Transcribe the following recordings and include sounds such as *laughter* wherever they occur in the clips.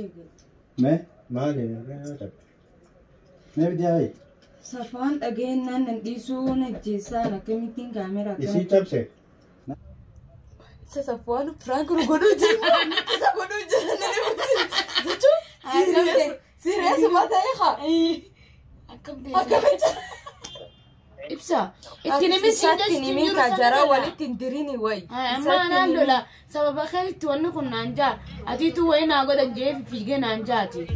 मैं मैं भी दिया भाई सफान अगेन ना नंदीसो ना जैसा ना कमिटिंग कैमरा इसी तब से sasa fuano frank rugonujiisa gonujananimutijichu serious serious mataeha akambela ibsa ittiin kajaraa walitti hin dirini wayi. Maanaan lola sababa keeritti wanni kun naan jaa atiitu wayii naa godhan jee fiigee naan jaati.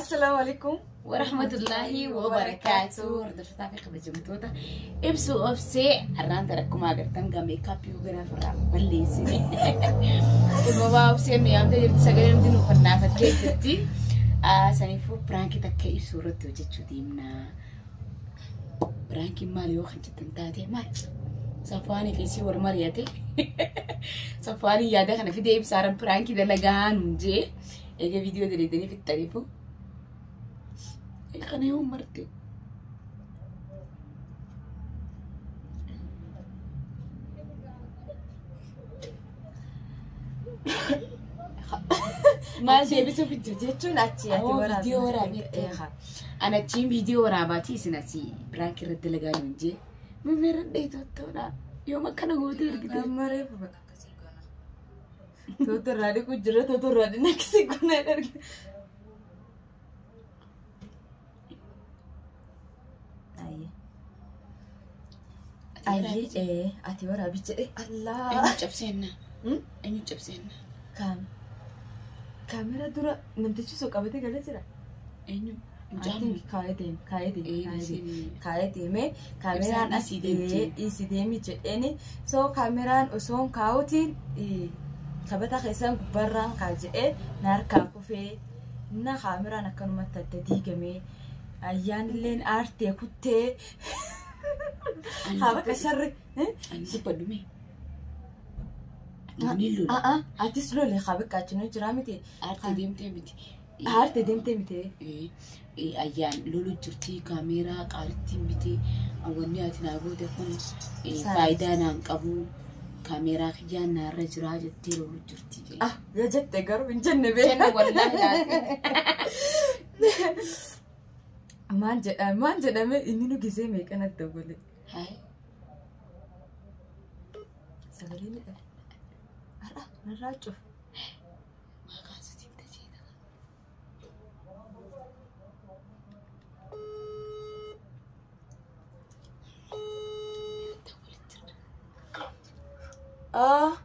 Assalaamu alaikum. warahmatullaahi wabarakaatuu hordoftotaa fi kabajamtoota ibsu obsee har'aan akkuma agartan gamee kaappii baa saniifuu biraankii takka ibsu irratti hojjechuuti himna biraankiin maal yoo kan jettan taate maal safaanii fi sii wal mari'ate safaanii yaada kana fi ibsaaran biraankii dalagaan jee egaa viidiyoo daleedanii fixtaniifu kana yoo marte. maal deebisuu hojjechuun achi ati waraabaa. Viidiyoo waraabaa. An achiin viidiyoo waraabaati isin asii biraak irratti dalagaa nuun jee. Mimmeera dheetottoodha. Yoom akkana gootee ergite. Ammaree fuba. Totorraa dhiqu jira totorraa dhiqu nakkisi kunaa ergite. Ayyee ati waraabicha allaa. Eenyu cabseenna. Eenyu cabseenna. Kaami. kaamera dura namtichi soo qabatee galee jira. Eenyu? Kaayeteem kaayeteemee kaameraan as isii deemi jedheeni soo kaameraan osoon hin kaa'utiin kabata keessan gubbarraan kaa jedhee na kufee na kaameraan akkanumatti adda diigamee ayyaan aartee kuttee haa Artisti lolee Kaabakkaachinoo jira miti. Aartii deemtee miti. Aartii deemtee miti. Ayyaan lolu jirti kaameeraa qaarittiin bitee wanni ati naa goote kun faayidaa naan qabu kaameeraa irra jiraa jira jettee lolu jirti. Ah jette garuu hin jenne beekna. Jenne wallaahi jedhame jedhame inni nu gisee meeqa آه،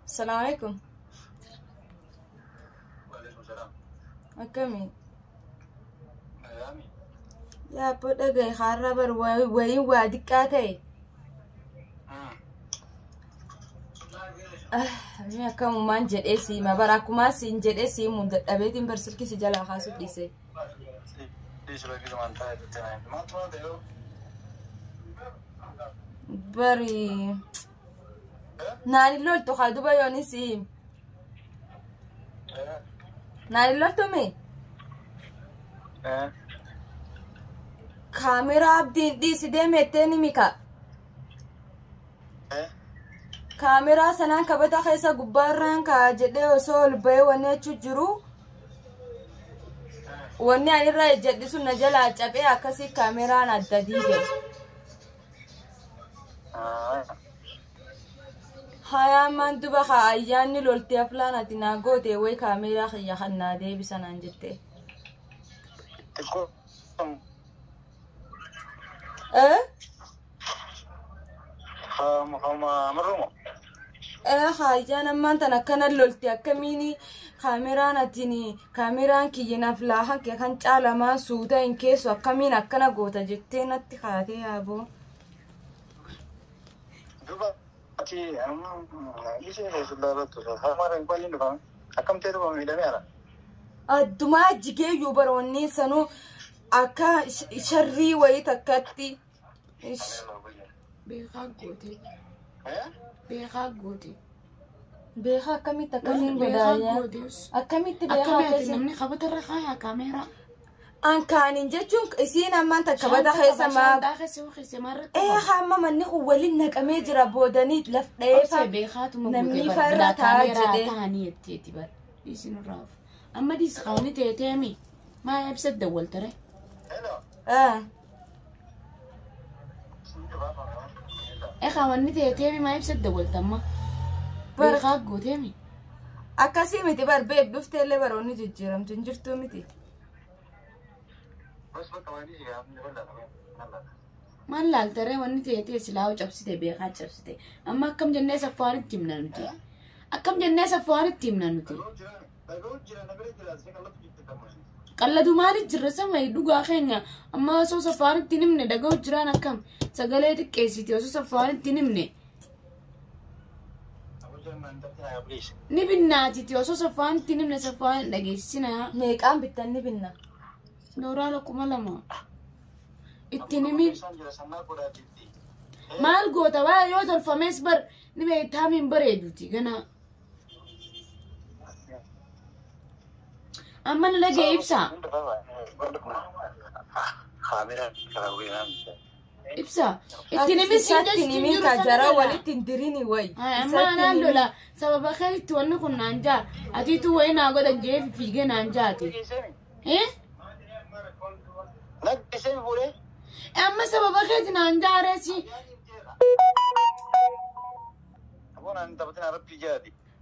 السلام عليكم وعليكم السلام اكمي يا بودا دغاي خربر وي وي وادي كاتاي Abiyyeen akka uumaan jedhee siima bara akkumaa siin jedhee siimuun dadhabeetiin barsilki si jalaa kaasuuf dhiise. Bari naani loltu haa duba yooni siim. Naani loltu mee? Kaameraa abdiin dhiisi deemettee ni mika. kaameraa sanaan kabata keessa gubbaarraan kaa jedhee osoo ol bahee wanni jechuun jiru. Wanni ani irra jedhi na jalaa cabee akkasii kaameraan adda diige. Hayaa maan duba haa ayyaanni loltee aflaan ati naa goote wayi kaameraa kiyya kan naa deebisanaan jette. marruma. Haajaan eh, ammaantan akkanan lolti akkamiin kaameraan atiin kaameraan kiyyinaaf laahan kan caalamaa suuta hin keessu akkamiin akkana goota jettee natti kaatee yaaboo. Duuba ati ishee keessatti laatu hamaara miidhamee ala. Addumaa ah, jigeeyyuu baroonnee sanuu akka sharrii wayii takkatti. Beeragote. Eh? Beeragote. Beera akkamitti akkamiin godaayaa? Akkamitti beera keessa? Namni qabata irra kaayaa kaameeraa. Ankaaniin jechuun isiin ammaan takka bada keessa maa. Ee hamma manni kun waliin naqamee jira boodanii laf dheefa namni farra taa'aa jedhee. Taa'anii jetteeti bara. Dhiisin irraa ofi. Amma diis qaawni teetee mi? Maa ibsa dawwaltare? Hello. اخ عملني تيمي ما يبسد دول تما بر غاقو تيمي akkasii miti bar beekdufte illee baroonni jijjiiramtu hin jirtu miti. Maal laaltaree wanni teetee silaa'u cabsite beekaa cabsite amma akkam jennee saffaan itti himna nuti akkam jennee saffaan itti himna nuti. qallatu maaliif jirra samay dhugaa keenya amma osoo saffaanitti hin himne dhaga'u jiraan akkam sagalee xiqqeessite osoo saffaanitti hin himne. Ni binnaatiti osoo saffaanitti hin himne saffaan dhageessina. Meeqaan bittan ni binna? Dooraa kuma lama. Ittiin himi. Maal goota waa yoo tolfames bar ni beektaa min bareeduuti ganaa. أما آه، أنا لاقي إبسا إبسا التنمين سيدا تنمين كجرا ولا تندريني وي أما أنا لو لا سبب خير تونا كنا نجار أتي تو وين أقعد أجيب في جنا نجاتي إيه نجسم بوله أما سبب خير تنا نجار أسي أبونا أنت بتنا ربي جادي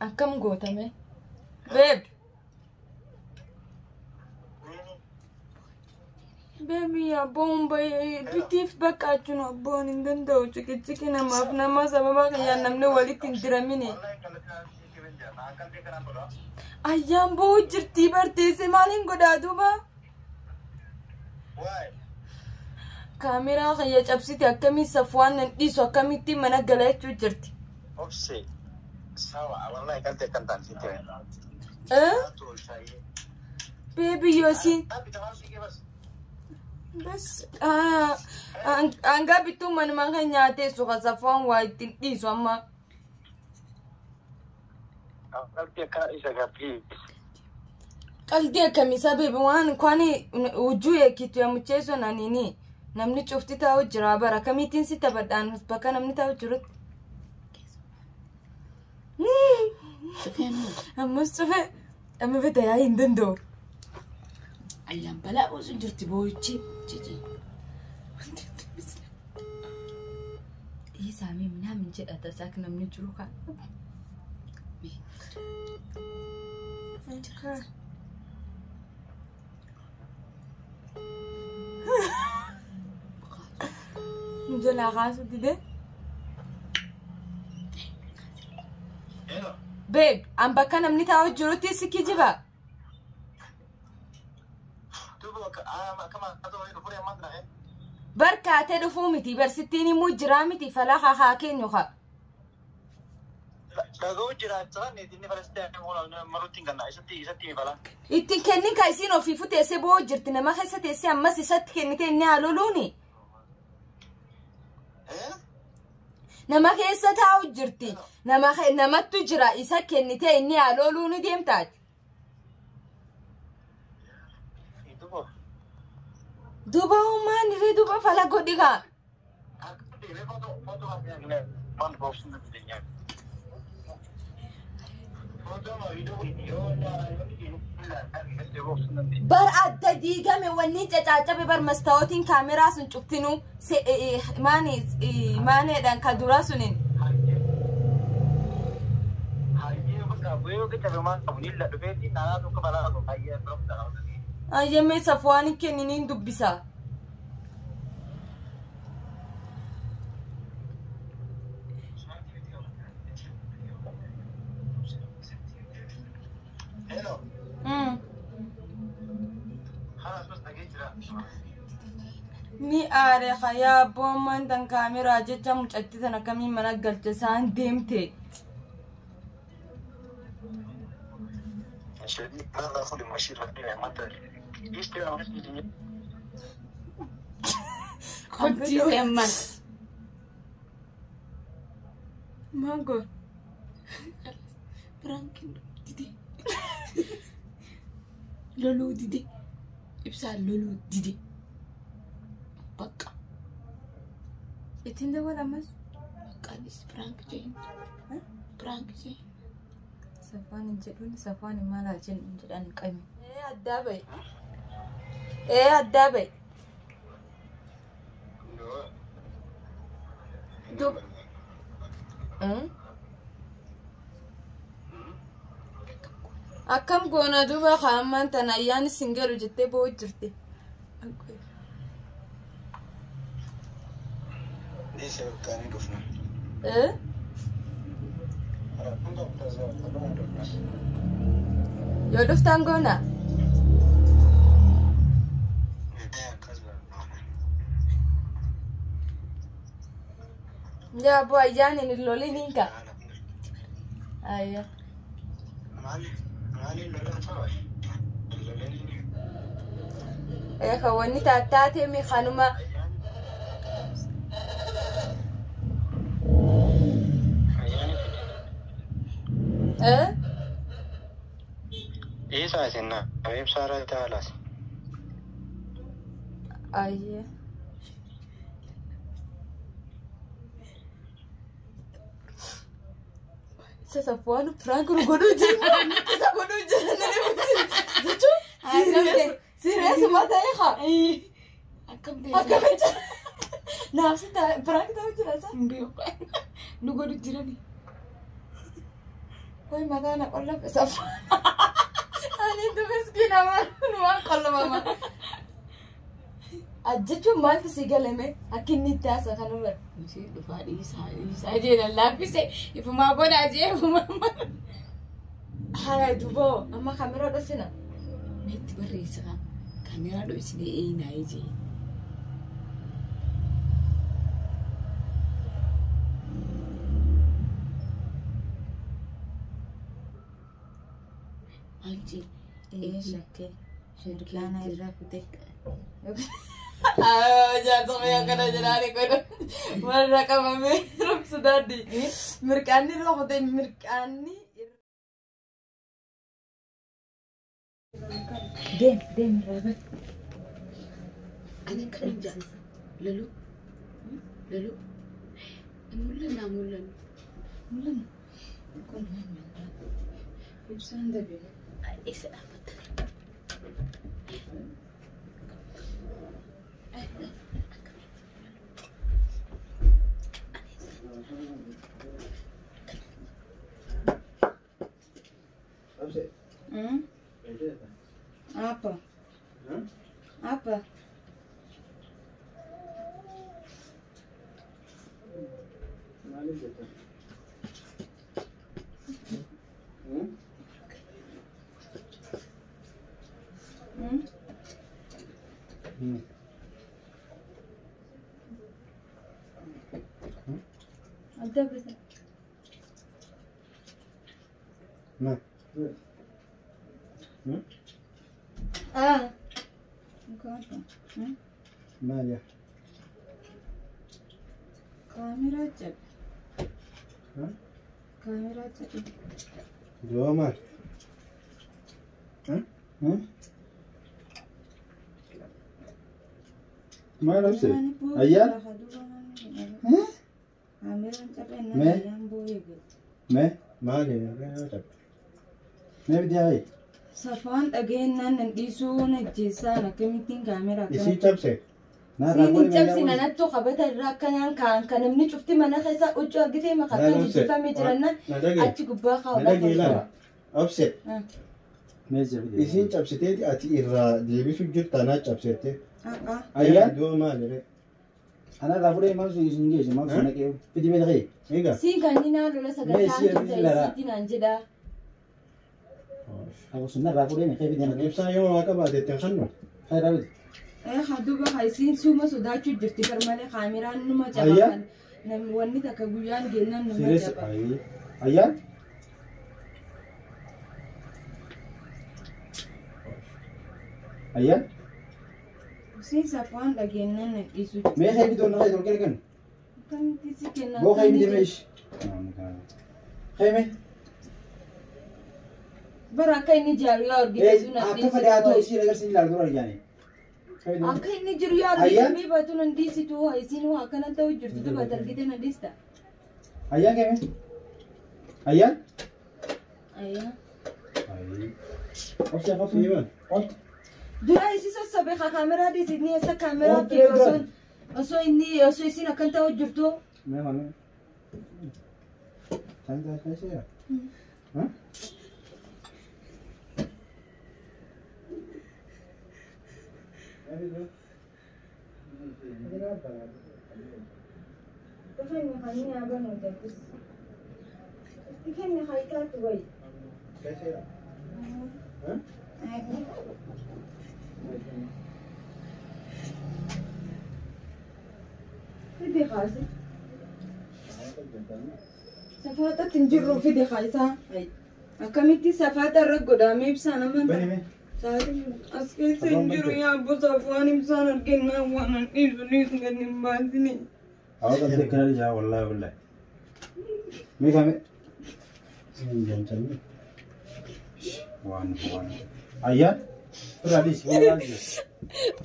كم قوة تمي؟ بيب Baby, ya bomba ya bitif baka cuno bon inden da ucu ke ciki na maaf na masa baba ke wali Tindramine. mini. Ayam bo jirti bar tese malin goda duba. Kamera ke ya capsi kami akami safwan nan iso kami ti mana galai cu jirti. Opsi. Sawa,alhamani galite kan daante tere. Ee,beebii yoo siin. An gabituu manummaa ka nyaatee suqasa foon waa dhi zooma. Galite kan isa gaa bi'e biskise. Galite kamisa beebi waan kwanii namni cufti taa hojiirra bara kamii ti nsi namni daani hojiirra. അമ്മസ്തഫ അമ്മ തയ്യാ ده bakka namni taa'u jirutti si kijiba. Barkaatee dhufuu miti barsittiin mujjiraa miti fala haa keenyu haa. Dhaga'uu kenni niitiin falastiin maruutti hin kennin ka isiin jirti nama keessa teessee ammas isatti kennite inni haa loluuni. nama keessa taa'u jirti namattu jira isa kennitee inni haalooluu ni deemtaati. duba uumaan dirree duba fala godhikaa. bar adda diigame wanni cacaacabe bar mastaawotiin kaameraa sun cuftinu e- e- e- maaneedhaan ka dura sunin ayyemee safuwaan kenniniin dubbisa aare qayaa boomman tan kaameraa jecha mucatti tana kamiin mana galte isaan deemte. Hojjiise man. Mango. Birankin didi. Loluu didi. Ibsaan loluu didi. Içinde var ama. Kadis prank değil. Prank değil. Safani jedhuun safaani maal haa jennu jedhan qabi. Ee addaa ba'i. Ee addaa ba'i. Dub. Akkam goona duuba haa ammaan tana ayyaani singeeru jettee boo'u jirti. ليس يبقاني دفنا إيه؟ يا دفتان قولنا يا ابو ايجاني اللولي نينكا ايوه ايه خواني تاتاتي مي خانوما እ isaasinna ibsaara taalas ayye sasa fuanu prank godhuu jira isa godhuu jira jechuun serious serious ma ta'e haa akkamitti naaf si prank ta'uu jira isaa nu godhuu jiranii koyi magana kwallon ka safa halin da miskina ma ma kwallo ba ma ajjachun maal fi galame akkinni itti haasa kanarra nuti dhufaa dhiisaa dhiisaa jee lallaafise ifumaa godhaa jee ifumaa haya duboo amma kaameraa dhofina neetti barreessa kaameraa dho'isinee eenyee jee ايه شكي شركان عرفتك مرة كمان ميرب سدادي مركاني رفتي مركاني ديم ديم رابط أنا كلام جالس لولو لولو مولنا مولنا مولنا كون هنا لبسان دبي إيه Hum? apa hmm? apa 豚豚。うまい。うん。ああ。変わった。うん。まあや。Камерачек. А? Камерачек. Дома. А? А? Mana sih? Ayah? Hah? मैं मैं ما ما بدي اعيد صفان اجينا ننقيسو نجيسانا كمتين كاميرا يسي تبسي سيدي تبسي انا تو خبت الراك كان كان كان من شفت ما انا خيسا اوجو اجيتي ما خدت جيفا ميترنا اتي غبا خاولا لا ابسي ميزه بدي يسي تبسي تي اتي ارا ديبي سجرت انا تبسيتي اه اه ايا دو ما لري Anak aku deh mau sih singgih sih mau sana ke pidi mereka. Enggak. Singkan ini nado lah segala macam. nanti ya habis lara. Siti nanti dah. Aku sana aku deh nih pidi mereka. Bisa yang mau apa deh tekan lo. Hai Rabi. Eh hadu bah hai sin semua sudah cuci jadi permainan kamera nu macam apa? Ayah. Nampu ya ani tak kebujan gina nu macam apa? Serius ayah. Ayah. Ayah. Since upon lagi nene isu. May itu bito na kay tol kay kan. Kan tisi kenan. Bo kay bito mesh. Kay me. Bara kay ni jalyor gitu na. Ato fa dato isi lagar lagi lagar ar ini Akai ni juriya gitu me batu nandi situ hai sinu akan atau jurtu tuh batal kita nandi sta. Ayah kay me. Ayah. Ayah. Ayah. Opsi apa sih? Oke. دولا يسيسو السابقة كاميرا دي سيدني اسا كاميرا كي وصون وصون اني وصون سينا كنت وجرتو نعم نعم Sen de her şey yap. Ha? Evet. Ne kadar para? Tabii mi hani ya ben orada kız. İken ne hayta tuğay. Kaç lira? Ha? Ha? fide kaasa. Safaaxatti hin jirru fide kaasaa. Akkamitti safaaxa irra godhaamee ibsaan amantaa. As keessa hin jiru yaabbo saafaan ibsaan argannaan waan an dhiisu dhiisu gad hin baasine. Awwa kan deeggaraan ijaa wallaahi wallaahi. Meekame? Waan waan. Ayyaan?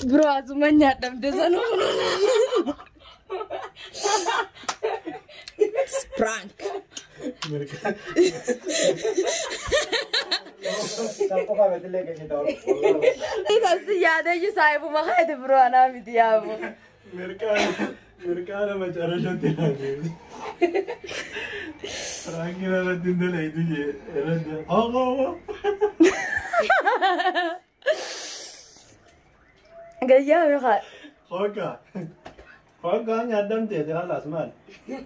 Bro, aku adam desano. Prank. İlk asıl yadacı sahibi makaydı bro anam idi ya bu. Merkana maç araşan tirani. Prank inanadığında neydi ki? Herhalde. Ağabey. قيام يخا خوكا خوكا نعدم تيدي خلاص مال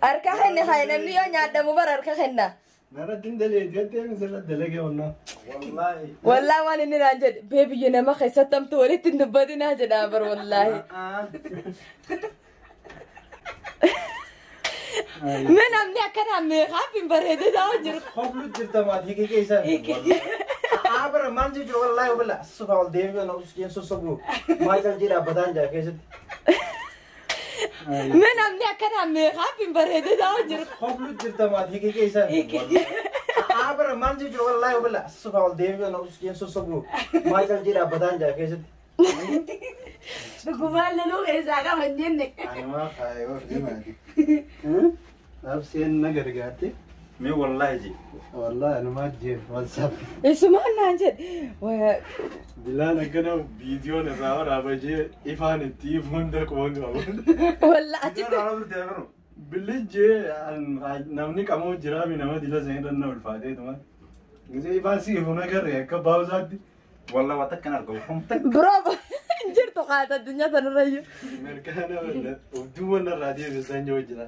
أركا خيني خينا نيو نعدم وبر أركا خينا نرى تندلي جدي من سنة دلقي ونا والله والله وانا نراجد بيبي ينا ما خي ستم تولي تندبادي ناجد أبر والله آه. من أمني أكنا ميخافين برهدي داو جرد خوف لو جرد ما تيكي كيسا abra manji jo wallahi wala sufa wal devi na uski so sobu majal jira badan ja kesit men amne kana me rapim barede da jir khoblu jirda ma dhike kaisa abra manji jo wallahi wala sufa wal devi na uski so sobu majal jira badan ja kesit Gumal na lu gaisa ga manjen ne. Ana ma khayo fi ma. Ab sen nagar gaate. مي والله جي والله انا ما جيت واتساب اسمعنا جد و بلال كنا فيديو نصور ابا جي ايفان التيفون دك وان والله اتك بالله جي نمني كمو جرامي نما دي لازم ندنا الفاتي تمام زي ايفان سي هنا كر يا يعني، كباو زاد والله واتك ارجو حمتك برافو *laughs* جرتو قاعده الدنيا تنريو مركانه ولا ودونا الراديو بسنجو جرا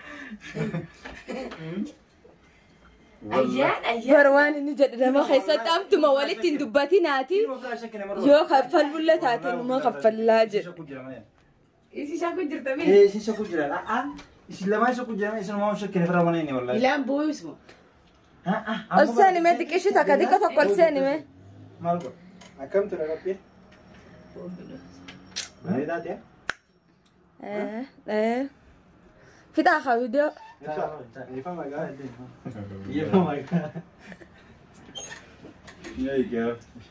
ايان ايان بروان إني جد لما خيسات امت ما ولدت دباتي ناتي يو خفل ولا تاتي ما خفل لاجر ايش شاكو جرت مين ايش شاكو جرت أه،, اه ايش لما شاكو جرت ايش ما كيف في رمضان والله لا بوي اسمه ها ها السنه ما ديك ايش تاكا ديك تاكل سنه ما مالك كم ترى ربي ما هي ذات ايه ايه 我们看视个？*laughs*